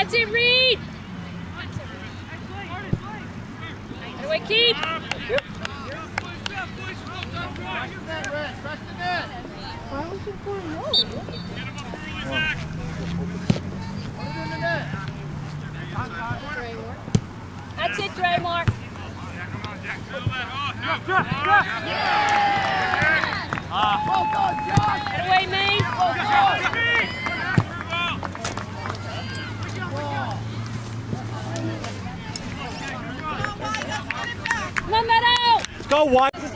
That's it, Reed! Away, keep! Red. Back. Put it. That's it, Draymore. Well done, Josh. Get away, Maine. Well done. Come on, Meadow! Let's go, White. Here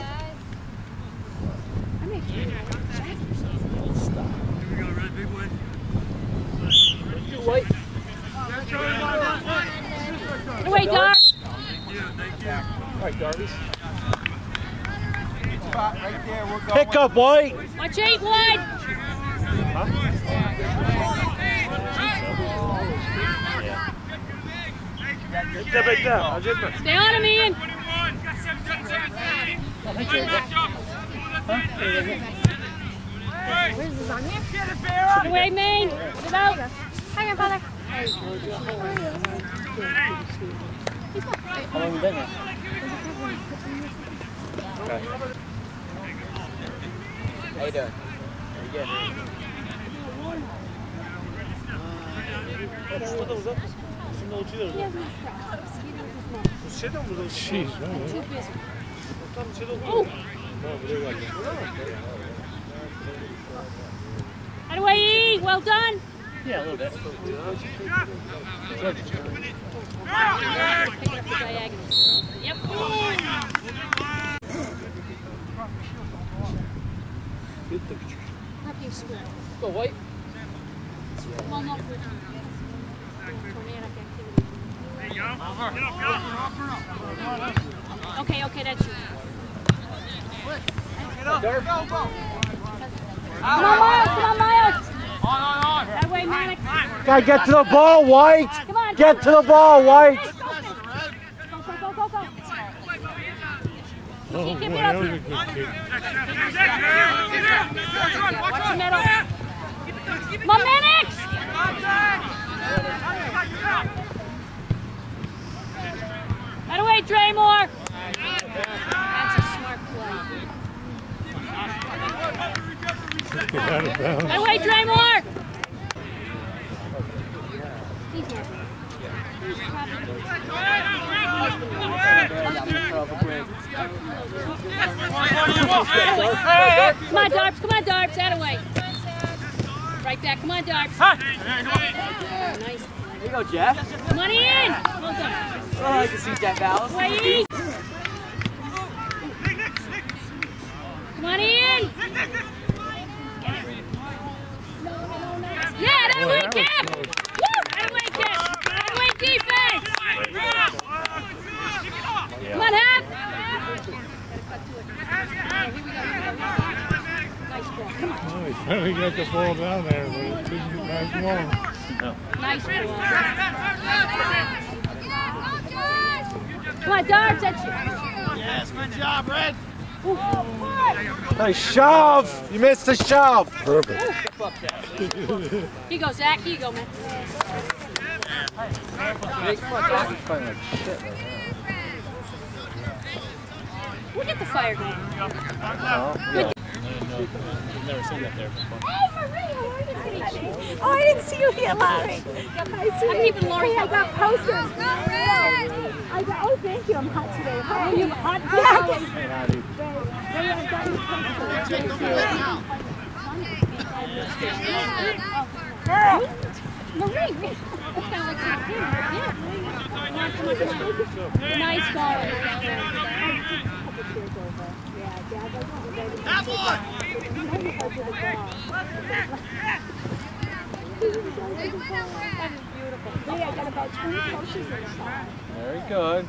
we go, Red. Big win. Get away, Dart! Thank you. Thank you. All right, Darby. Right there. We're going. Pick up, White. Watch eight wide! Get that back down. I'll get that. Stay on him, Ian! Get away, Maine! Get it out! Hi, grandfather. How long you been here? How you doing? Very good. Jeez, Oh! Get away, E! Well done! Yeah, a little bit. Pick up the diagonal. Yep. Happy square. Go white. Well, not for tornadic activity. There you go. Get up, get up. Okay, okay, that's you. Up. Go, go. Come on, Miles! Come on, Miles! On, on, on. That way, Manic. Gotta get to the ball, White. Come on. Get to the ball, White. Good pressure, Red. Go, go, go, go, go. Oh, Keep boy, it that up. was a good kick. Watch the middle. Come on, Manic! That away, Draymore! That's a smart play. Out of bounds. That away, Draymore! He's not. He's probably- Come on, Darps. Come on, Darps. That away. Right back. Come on, Darps. Nice. There you go, Jeff. Come on in. Well done. Oh, I like to see Jeff Alice. Away, East. Come on in. Yeah, that way, Cap. Woo! That way, Cap. That way, defense. Eh? Come on, Hap. Nice ball. Come on. He finally got the ball down there, but it didn't get nice long. Nice ball. Come on, Darbs. That's you. Yes, good job, Red. Nice shove! You missed the shove! Perfect. Here you go, Zach. Here you go, man. Look at the fire going. Oh, I didn't see you here, Larry. I see I'm keeping Lori Hey, I got posters. I got, oh, thank you. I'm hot today. How are you? Hot Yeah. Hey, I got you posters. Marie. Nice going. Yeah, Dad doesn't relate to That one! Very good.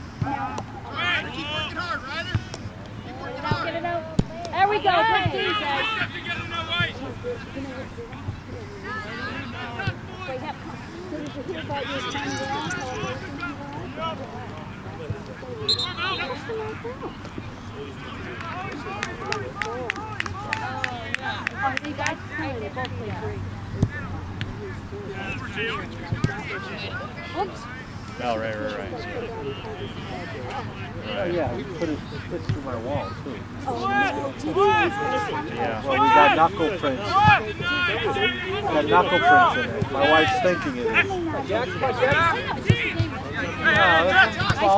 Keep working hard, Ryder. Keep working hard. Get it out. There we go. Good D, guys. Wait, have, Did you hear about your son down? oh, you guys play. They both play great. Oops. Oh, right, right, right. Oh, yeah, we put it fits through my wall, too. Yeah. Well, we got knuckle prints. We got knuckle prints in it. My wife's thinking it is. Nice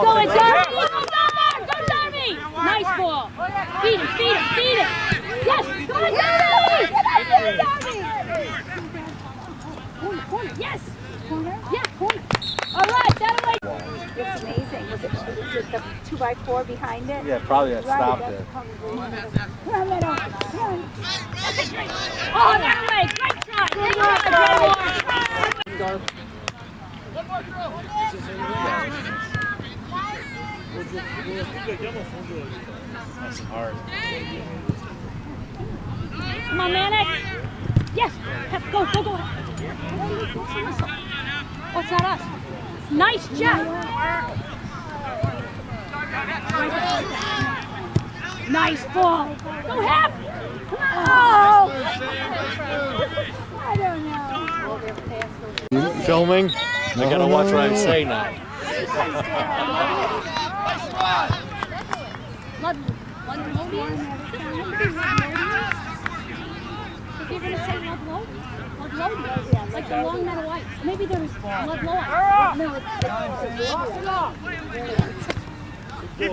going, Darby. Go, Darby. Go, Darby. Nice ball. Feed him, feed him, feed him. Yes, go on, Darby. Good idea, Darby. Corner, yes. Corner? Yeah, corner. All right, that way. It's amazing. Was it, was it the two by four behind it? Yeah, probably that Right, stopped that's it. Come on. Come on. Oh, that way. Great shot. Great shot, Great shot. That's hard. Come on, Manic. Yes. Go, go, go. Oh, it's not us. Nice Jeff. Nice ball. Go, Hep. Come on. Oh! I don't know. Filming? I gotta watch what I oh. say now. Lud- Ludlovians? If you're gonna say Ludlow, Like the long metal white. Maybe Keep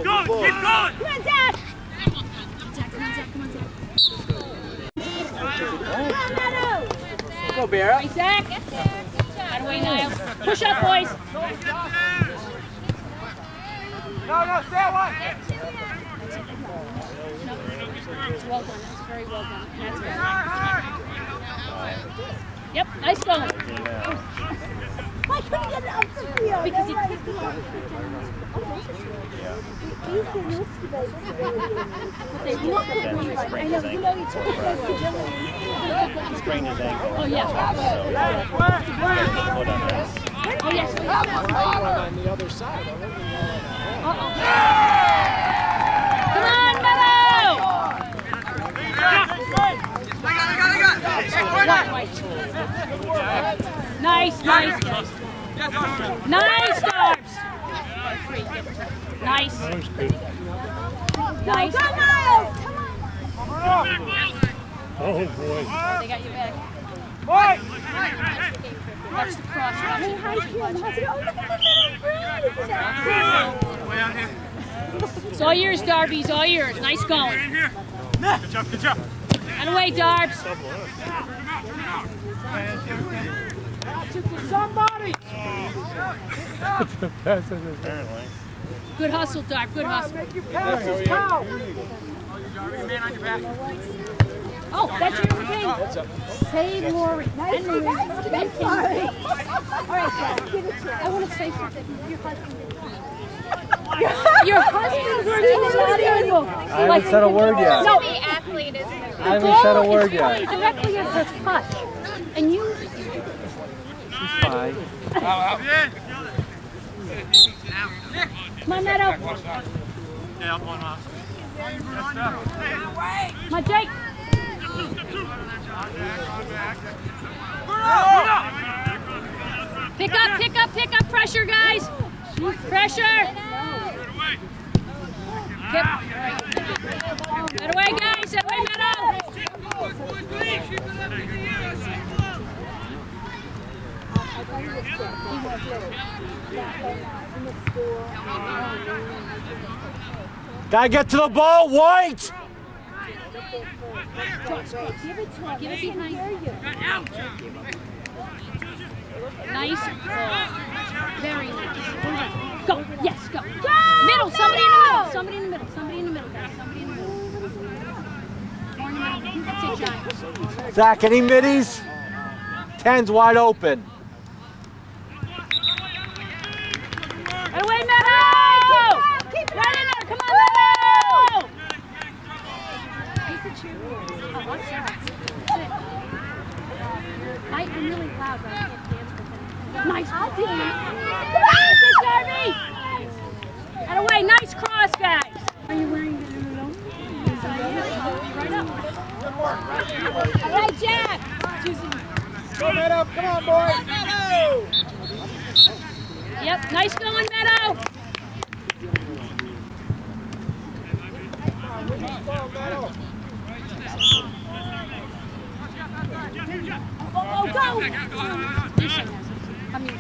going, keep going! Come on, Zach! Zach, come on, Zach, come on, Zach. Go, Bear. Hey, Zach. Out of way, Niles. Push up, boys. No, no, stay away! Well done. That's very well done. That's good. Yep, nice going. I couldn't get it up the field. Because he That's picked right. These are used to those They look I know, you know, you took the stability. He sprained his ankle. Oh, yeah. Put on this. Oh, yes. Oh, on the other side. Uh-oh. Come on, Meadow! I got it, I got it, I got it. Hey, corner. Nice, nice. Nice, Darbs. Nice. That was good. Nice. Go, Miles! Oh, boy. They got you back. That's the cross. Hey, hi, Kim. How's it going? Look at the little breeze. It's all yours, Darby. It's all yours. Nice going. In here. Good job, good job. Out of the way, Darbs. Apparently. Good hustle, Darb. Good hustle. Oh, that's your thing. Save Lori. Nice, And Marie. nice, And nice. All right, Jack, it to her. I want to say something. Your husband. Your husband's not able. I haven't said a word yet. No, The athlete is moving. I haven't said a word is coming yet. directly at her touch. And you, She's fine. come on, Meadow. Yeah, I'm going off. Come on, Jake. Pick up, pick up, pick up pressure, guys. Pressure. Kip. That away, guys. That way, Meadow. Gotta get to the ball, White! Give it to him. Give it behind. hear you. Nice. Ball. Very nice. Go. Yes, go. Middle. Somebody in the middle. Somebody in the middle. Somebody in the middle, guys. Somebody in the middle. More in the middle. That's it, John. Zach, any middies? Ten's wide open. Right away, Meadow! Right in there. Come on, Meadow! Oh, what's that? That's it. I, I'm really loud, but I can't dance with him. Nice. I'll dance. That's it, Darby! Right away. Nice cross, guys. Are you wearing the middle? Yes, I am. Right up. All right, Jack. Go, Meadow. Come on, boys. Meadow. Yep, nice going, Meadow. Oh, oh, go! Lisa has it. I mean,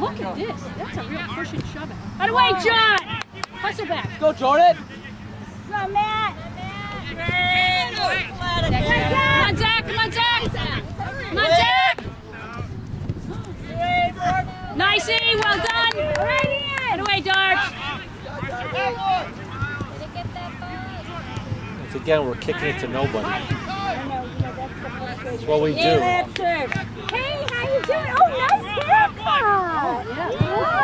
look at this. That's a real push and shove it. Out of the way, John! Hustle back. Go, Jordan. Go, Matt. Come on, Zach. Come on, Zach. Come on, Zach. Nicey, well done. Right away, Darts. Once again, we're kicking it to nobody. That's what we do. Hey, how you doing? Oh, nice haircut. Yeah.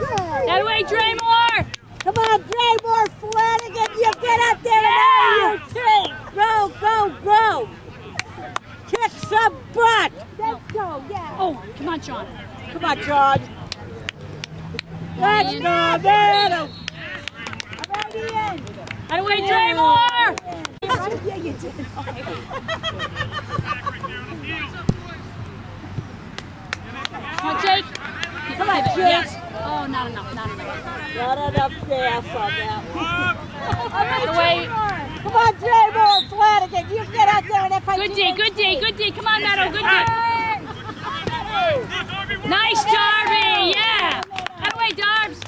Good. That way, Draymore. Come on, Draymore Flanagan, you get up there now, you team. Go, go, go. Kick some butt. Let's go, yeah. Oh, come on, John. Come on, John. Let's go, Meadow. Alrighty in. That way, Draymore. Yeah, you did. Come on, Jake. Come on, Jake. Yes. Oh, not enough, not enough. Not enough gas on that one. Way. Come on, Draymore Flanagan, you get out there and if I Good D, good D, good D. Come on, Meadow, good D. Nice, Darby. Yeah. That way, Darbs.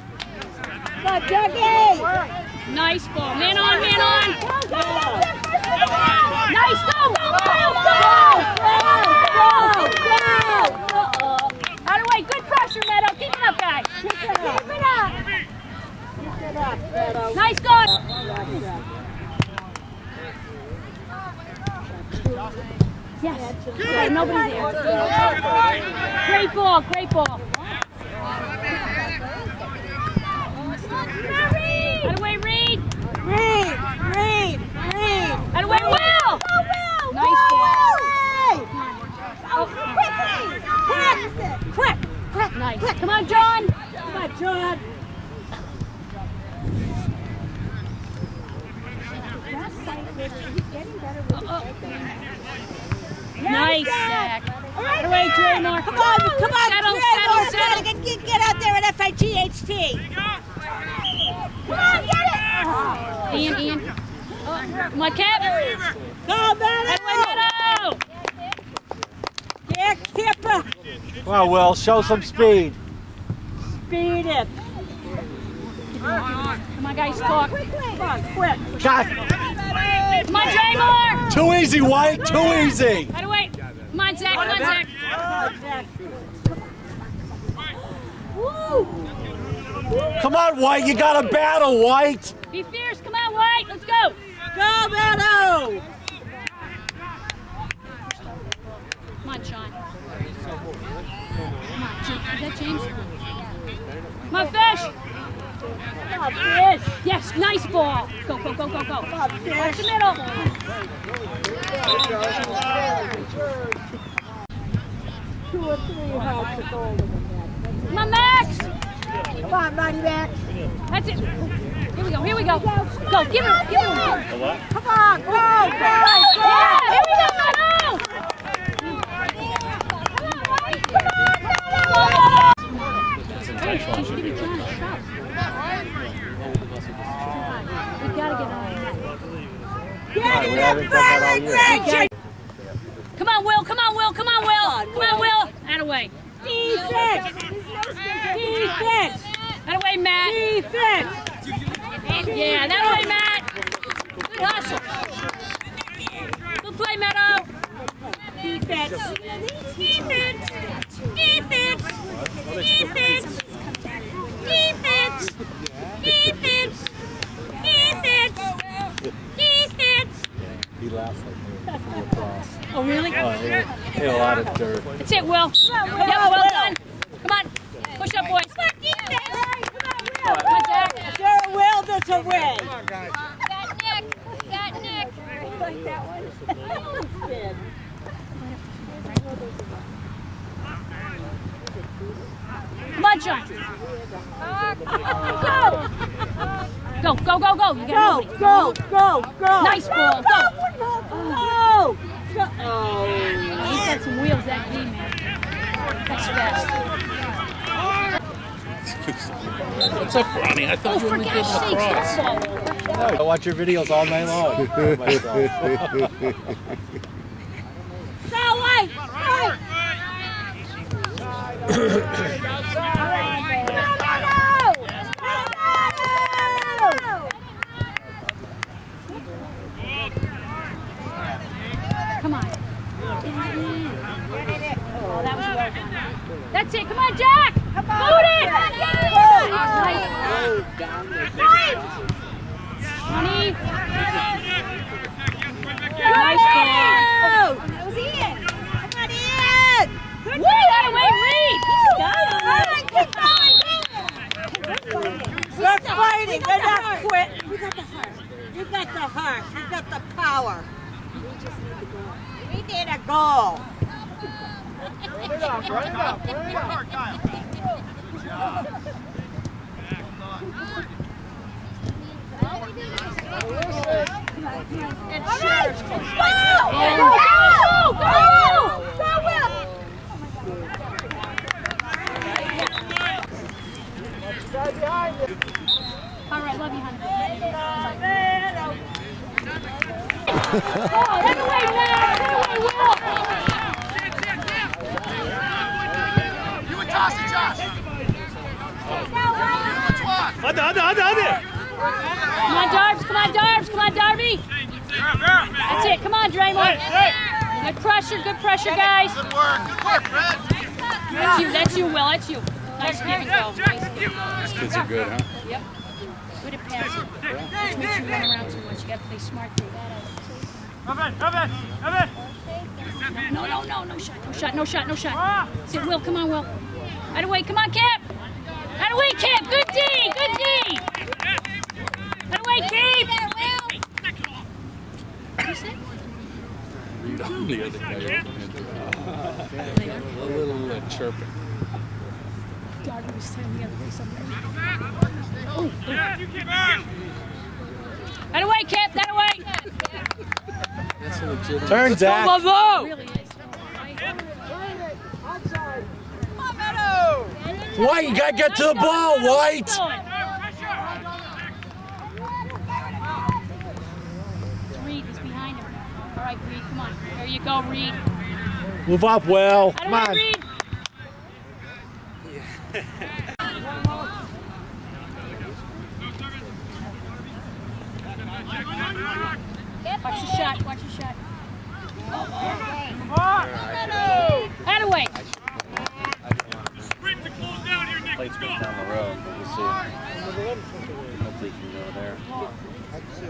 Come on, Dougie. Nice ball. Man on, man on. Go, Nice. Go, go, go, go. go, go. Out of way. Good pressure, Meadow. Keep it up, guys. Keep it up. Keep it up. Keep it up, Meadow. Nice going. Yes. Okay, nobody there. Great ball, great ball. Out of Reed. Reed, Reed, Reed. Out of Will. Go, Will. Nice ball. Oh, quickly. Quick. Quick, quick. Nice. Come on, John. Come on, John. Nice, Zach. Out of the way, Draymore. Come on, come on, Settle, Draymore, settle, settle. Flanagan, Get, get out there at FIGHT. Come on, get it. Ian, Ian. Oh, come on, Kev. Go, Out of the Meadow. way, Meadow. Get Kipper. Well, Will, show some speed. Speed it. Come on, guys, talk. Come on, quick. God, Come on, Draymore. too easy, White, too easy. Out of the way. Come on, Zach. Come on, Zach. Jack. Woo. Come on, White, you got to battle, White. Be fierce. Come on, White. Let's go. Go, Meadow. Come on, Sean. Come on, James. Is that James? Come on, Fish. Come on, Yes, nice ball. Go, go, go, go, go. Come on, Watch the middle. Two or three hearts of gold in the net. Come on, Max. Come on, Mighty Max. That's it. Here we go, here we go. Go, give it, give it. The what? Come on, go, go, go. Yeah, here we go, Mano! Hey, she's giving John a shot. We gotta get on. Get we haven't done that all year. Come on, Will, come on, Will, come on, Will. Come on, Will. Out away. Defense. Defense. Out away, Matt. Defense. Yeah, that way, Matt. Good hustle. Good play, Meadow. Defense. Defense. Defense. Defense. Defense. Defense. Defense. Defense. He laughs like me from the. Oh, really? Oh, yeah. He had a lot of dirt. That's it, Will. Yep, well done. Come on. Push up, boys. Come on, Zach. Sarah will this away. Got Nick. Got Nick. Like that one? Come on, John. Go, go, go, go. You Go, got go, go, go. Nice ball. Go. Go. Go. Oh. He's got some wheels, that D, man. That's fast. What's up, Ronnie? I Oh, thought you oh, for only did gosh sakes, lacrosse. that's all. I watch your videos all night long. Myself. Go, White. White. Come on. Oh, that was well done. That's it. Come on, Jack. Boot it. Nice. Honey. Nice ball. That was Ian. Come on, Ian. Good Woo, that away, Reed. Good fighting. We're not quitting. You got the heart. You got the heart. You got the power. We just need a goal. We need a goal. Run it up, run it up, run it up. Kyle. Good job. And All right. Go! Go! Go! Go, Will! Oh, my God. behind you. All right, love you, honey. oh, take away now! Hadi hadi hadi hadi. Come on, Darbs. Come on, Darbs. Come on, Darby. That's it. Come on, Draymond. Good pressure. Good pressure, guys. Good work. Good work, Fred. That's you. That's you, Will. That's you. Nice give and go. Nice give and go. These kids are good, huh? Yep. Good at passing. Just makes you run around too much. You got to play smart. Play that out. No, no, no, no shot, no shot, no shot, no shot. Sit, Will, come on, Will. Out of way, come on, Cap. Head away, Kip. Good D. Good D. Head away, Keith. Read on the other guy. A little uh, chirping. Dog was standing the other way somewhere. Oh, oh. That away, Kip. Head away. That's a legitimate. Turn, Zach. Go, go, White, you gotta get to the ball, White. Reed is behind him. All right, Reed, come on. There you go, Reed. Move up, Will. Out of Come on. Reed. Watch your shot. Watch your shot. Out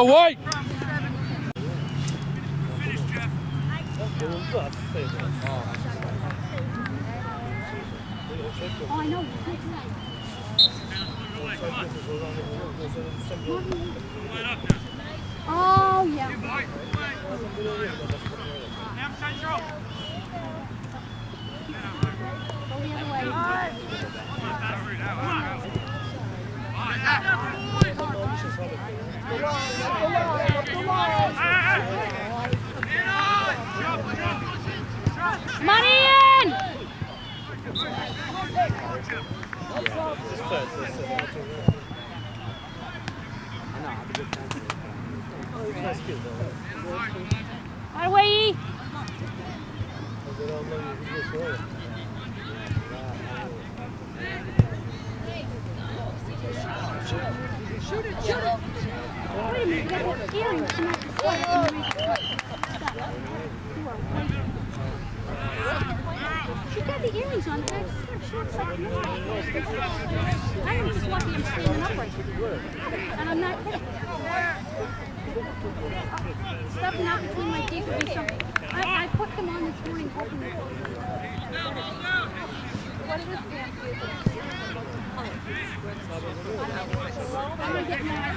go White. Oh, I know. Oh, yeah. Go the other way. Money in! Right away, E. Wait a got the earrings, it? On. Like short. I am just lucky I'm standing upright. And I'm not kidding. Stuff not between my teeth would something. I, I put them on this morning hoping What is this? I'm gonna get mad.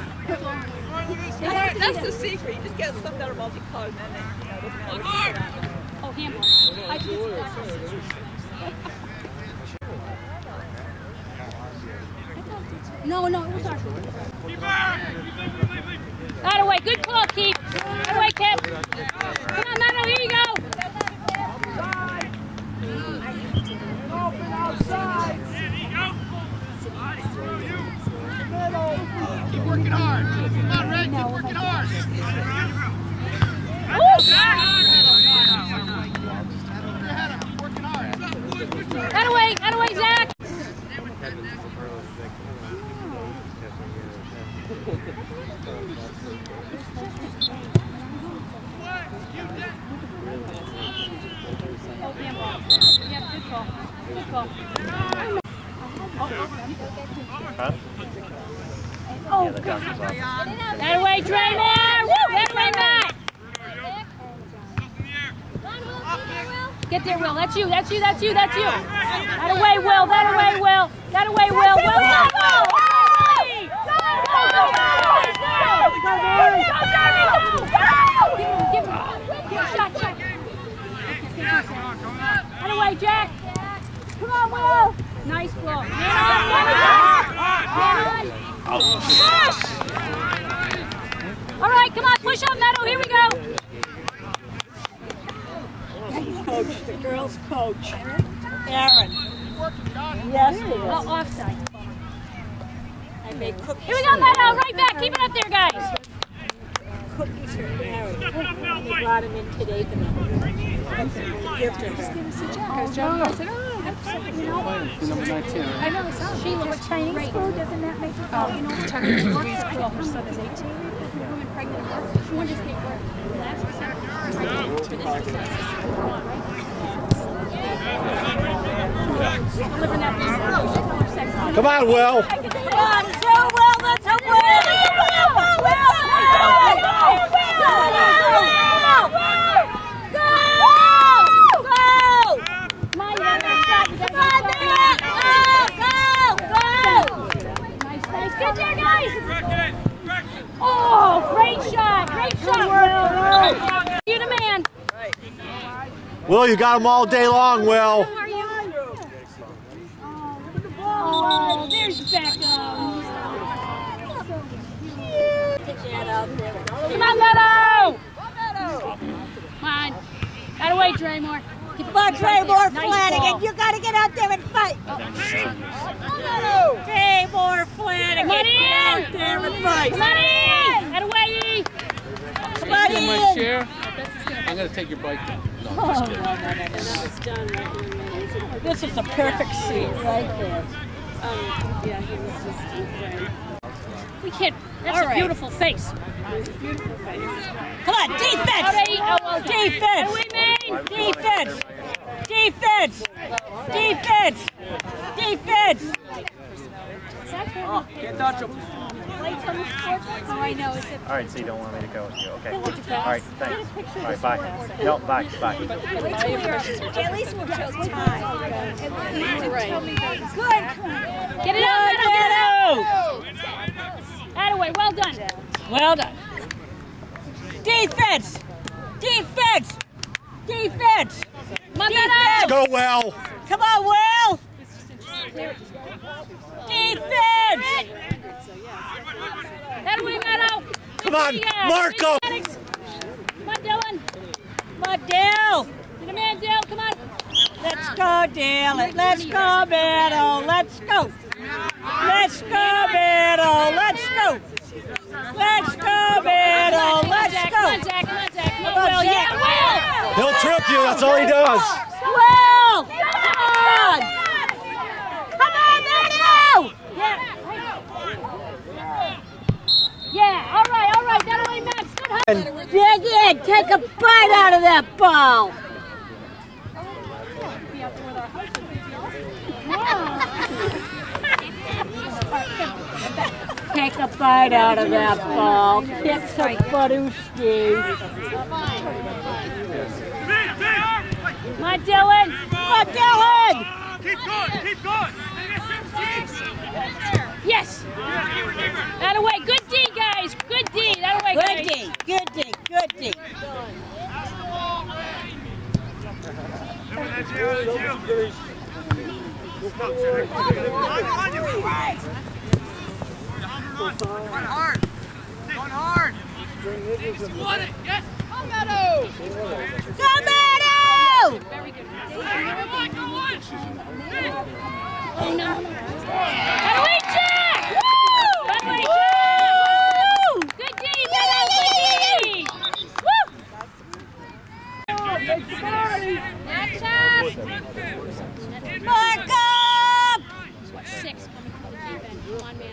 That's, that's the secret. You just get stuff that are multicolored and then, you know, doesn't. Oh, handball. I just, no, no, it was our. Out of way. Good call, Keith. Out of way, Kev. Come on, Nano, here you go. Open outside! Keep working hard. Come on, Red. Keep working hard. Keep working hard. Out of way. Out of way, Zach. Oh. Yeah! Get there, Will. That's you. That's you. That's you. That's you. That away, Will. That away, Will. That away, Will. Will. Will. Give him, give him. Give him a shot, shot. That away, Jack. Come on, Will. Nice on. Push! All right, come on, push up, Meadow. Here we go. Coach, the girls' coach. Aaron. Yes, it Oh, offside. I made cookies. Here we go, Meadow. Right back. Keep it up there, guys. Cookies for Aaron. We brought him in today to give to her. Because Joe I said, oh, that's, you know. Number 19, right? I know, it's Sheila with Chinese food, doesn't that make her, oh, you know, Chinese food? Well, her son is 18. Woman pregnant, she wanted to take work. Last December, for this December. Delivering that piece out. She's how much sex is. Come on, Will. Come on, so well, let's go, Will! Come on, you got that shot. You gotta get Nice, nice. Get there, guys. Oh, great shot. Great shot, Will. You the man. Will, you got them all day long, Will. Who are you? Oh, there's Beckham. Come on, Meadow. Come on. Out of way, Draymore. Keep Come on, Trey Moore Nice Flanagan, ball. you gotta get out there and fight. Oh. Trey Moore Flanagan, Come on get in. out there and fight. Come on in. Out of way, E. Come on Steal my in. chair? I'm going to take your bike then. No, I'm just oh. kidding. This is a perfect seat right there. Um, yeah, he was just We can't. That's a beautiful face. Come on, defense! Alright, oh, well done. Defense! Away, man. Defense! Defense! Defense! Defense! Oh, can't touch him. Oh, I know. All right, so you don't want me to go with you. Okay. Let you pass. All right, thanks. All right, bye. No, bye, bye. At least we'll show time. Get it out, Meadow, get it out! Attaway, well done. Well done. Defense! Defense! Defense! Meadow! Go well. Come on, Will! Defense! Attaway, Meadow! Come on, Marco. Come on, Dylan. Come on, Dale! To the man, Dale, come on. Let's go, Dale. Let's go, Meadow. Let's go. Let's go, Meadow. Let's go. You. That's all he does. Will! Come on! Come on, Meadow! Yeah, all right, all right. That way, Max. Good. Dig in. Take a bite out of that ball. Take a bite out of that ball. Kick some Badooski. Come on, Dylan. Come on, Dylan! Keep going, keep going. Yes. That away. Good D, guys. Good D. That away, Good guys. D, good D, good D. That's you, that's you. Going hard. Going hard. Come Meadow! No. That away, Jack. Woo! That way, Jack. Good Meadow. Good D. Woo! Next up. Mark up! Watch six coming from the deep end. Come I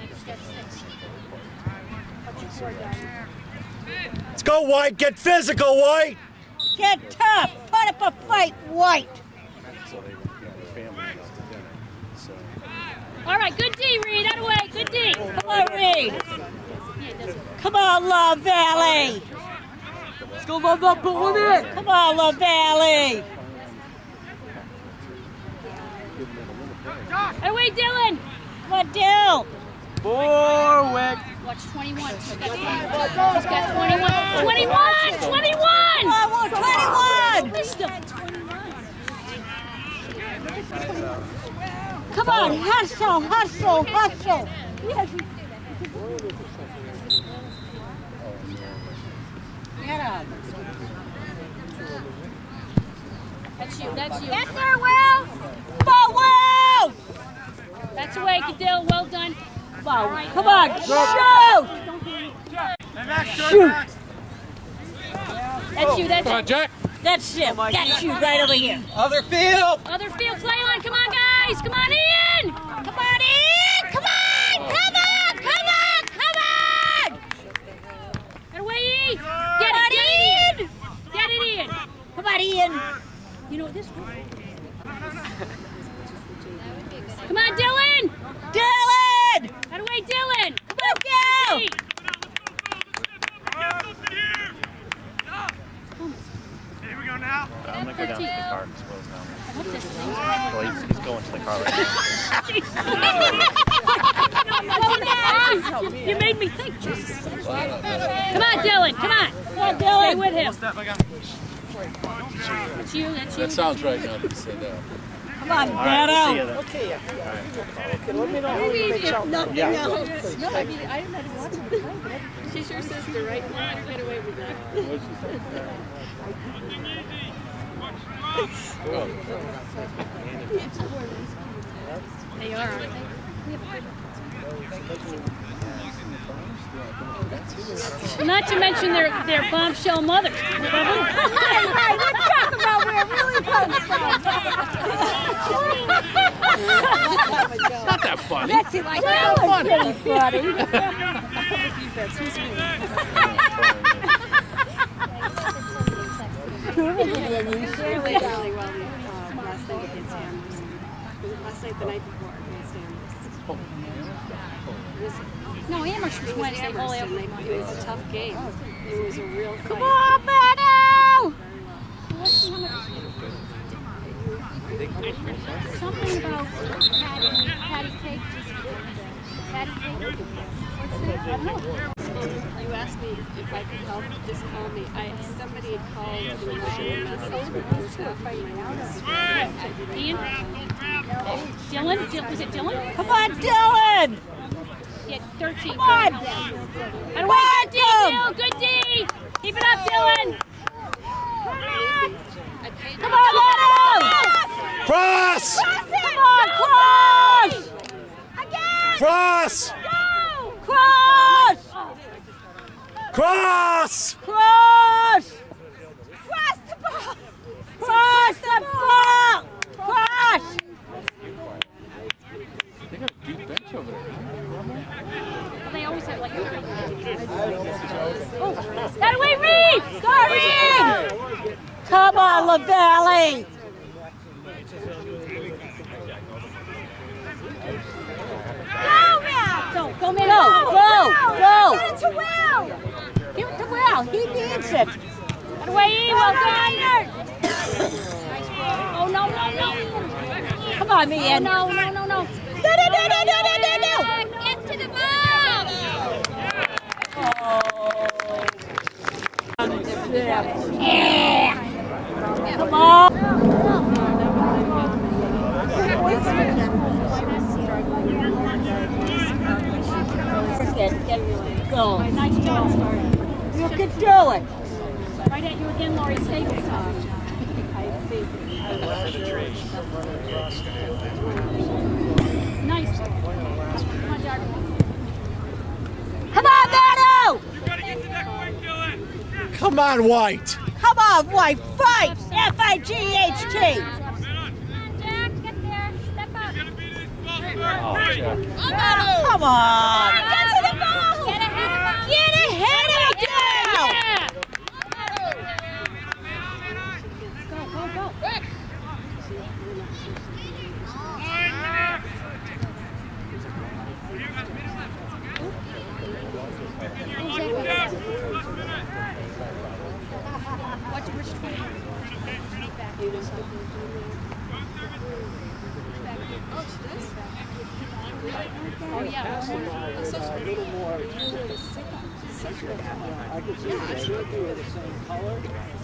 just got six. Watch your four down. Let's White. Get physical, White. Get tough. Put up a fight, White. All right, good D, Reed. Out of the way. Good D. Come on, Reed. Yeah, it doesn't. Come on, Love Valley. Let's go, love Valley. put one in. Come on, Love Valley. Out of way, Dylan. Come on, Dill. Warwick. Watch 21. He's got 21. He's got 21. 21! 21! Come on, 21. Missed him. 21. Come on, hustle, hustle, hustle. Get. That's you. That's you. Get there, Will. On, Will. That's away, Cadell. Well done. Come on, come on, shoot. Hey, Max, turn, That's you. That's Come on, you. Jack. That's it. Oh that's you right over here. Other field. Other field play on. Come on, guys. Come on in. Come on in. Come on. Come on. Come on. Come on. That away, E. Get it. Get in. Get it in. Come on, Ian. You know what this Come on, Dylan. Dylan. That away, Dylan. Let's go. Hey. Here we go now. I'm gonna go down to the car. It's closed now. I hope this is Well, he's, he's going to the car right now. You made me think. Jesus. Come on, Dylan. Come on. Come on, Dylan. Stay with him. That's you. That's you. That sounds right now that you say that. Come on, All right, see you Beto. then. She's your sister, right? Get away with that. They are, aren't they? Not to mention their their bombshell mother. Right, right. Let's talk about where it really comes from. Not that funny. Betsy like that was pretty funny. Last night the night before against Amherst? No, Amherst Amherst, and they- It was a tough game. It was a real fight. Come on, Beto! Something about patty, patty cake. Patty cake. What's that? I don't know. You asked me if I could help, just call me. I, somebody had called and left me a message, but I was. Ian? Dylan? Was it Dylan? Come on, Dylan! Yeah, 13. Come on! Out of way, good D, Dill, good D! Keep it up, Dylan! Come on, Beto! Cross! Come on, cross! Cross! Cross! Cross! Cross! Cross the ball! Cross the ball! Cross! They got a deep bench over there. Well, they always have like. Oh, that way, Reed! Go, Reed! Come on, LaValle! Go, Go, go. Go, go, go! Get it to Will! Give it to Will, he needs it. That way, E, well done! Oh, no, no, no! Come on, oh, man. No, no, no, no. No, no, no, no, no, no, no, no! Get to the ball! Oh. Come on! Get, get, go. Nice ball. You can do it. Right at you again, Lori. Save it. Nice. Come on, Darby. Come on, Beto! Come on, White! Come on, White, fight! F-I-G-H-T! Jack, get there. Step up. Oh, Come on! Oh, same Beto!